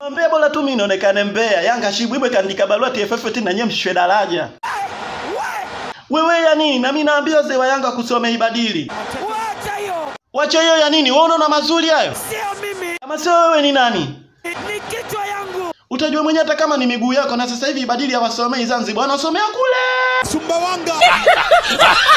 Mwambie bora tu mimi nionekane Mbeya. Yanga Shibwibwe kaandika barua TFF eti na nyie mshushe daraja. Wewe ya nini? Na mimi naambia wazee wa Yanga kusome ibadili. Wacha hiyo, Wacha hiyo ya nini? Wewe unaona mazuri hayo? sio mimi, Kama sio wewe ni nani? ni kichwa yangu. Utajua mwenyewe hata kama ni miguu yako na sasa hivi ibadili hawasomei Zanzibar, wanasomea kule. Sumbawanga